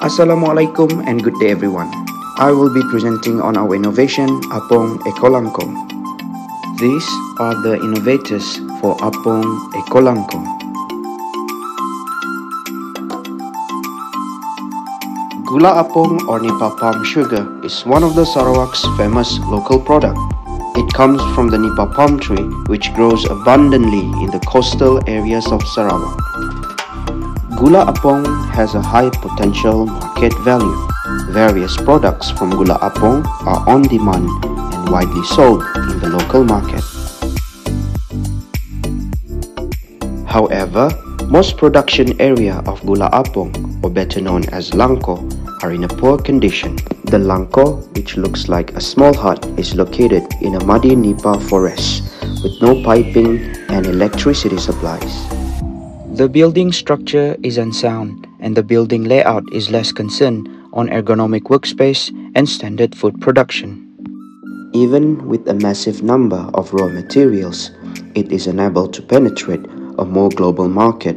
Assalamualaikum and good day everyone. I will be presenting on our innovation Apong Eco Langko. These are the innovators for Apong Eco Langko. Gula Apong or Nipa palm sugar is one of the Sarawak's famous local product. It comes from the Nipa palm tree which grows abundantly in the coastal areas of Sarawak. Gula Apong has a high potential market value. Various products from Gula Apong are on demand and widely sold in the local market. However, most production area of Gula Apong, or better known as Langko, are in a poor condition. The Langko, which looks like a small hut, is located in a muddy Nipa forest with no piping and electricity supplies. The building structure is unsound and the building layout is less concerned on ergonomic workspace and standard food production. Even with a massive number of raw materials, it is unable to penetrate a more global market.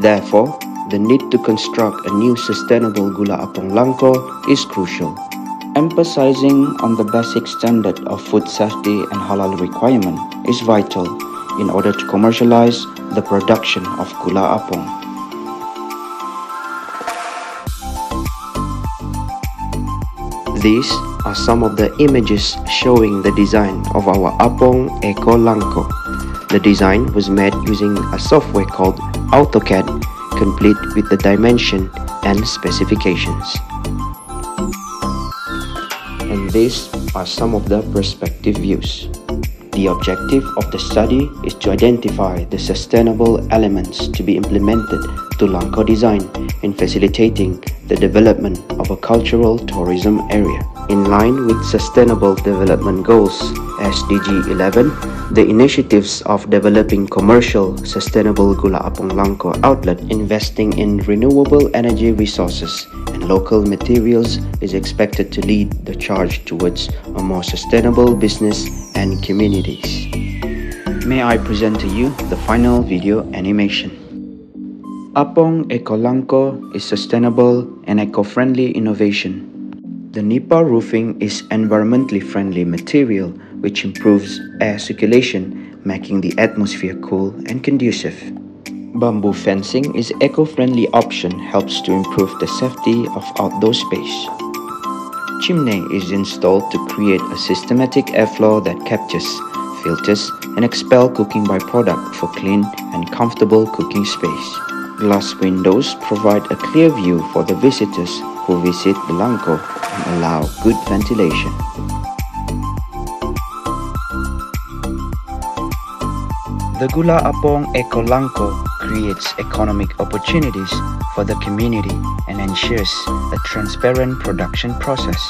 Therefore, the need to construct a new sustainable Gula Apong Langko is crucial. Emphasizing on the basic standard of food safety and halal requirement is vital in order to commercialize the production of gula apong. These are some of the images showing the design of our Apong Eco Langko. The design was made using a software called AutoCAD, complete with the dimension and specifications and these are some of the perspective views. The objective of the study is to identify the sustainable elements to be implemented to Langko design in facilitating the development of a cultural tourism area. In line with Sustainable Development Goals SDG 11, the initiatives of developing commercial sustainable Gula Apong Langko outlet investing in renewable energy resources and local materials is expected to lead the charge towards a more sustainable business and communities. May I present to you the final video animation. Apong Eco Langko is sustainable and eco-friendly innovation. The Nipa roofing is environmentally friendly material which improves air circulation, making the atmosphere cool and conducive. Bamboo fencing is eco-friendly option helps to improve the safety of outdoor space. Chimney is installed to create a systematic airflow that captures, filters, and expel cooking byproduct for clean and comfortable cooking space. Glass windows provide a clear view for the visitors who visit Langko and allow good ventilation. The Gula Apong Eco Langko creates economic opportunities for the community and ensures a transparent production process.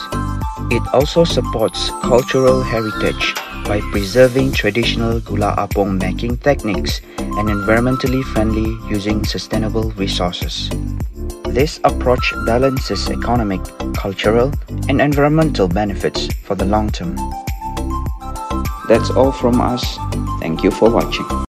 It also supports cultural heritage by preserving traditional Gula Apong making techniques and environmentally friendly using sustainable resources. This approach balances economic, cultural, and environmental benefits for the long term. That's all from us. Thank you for watching.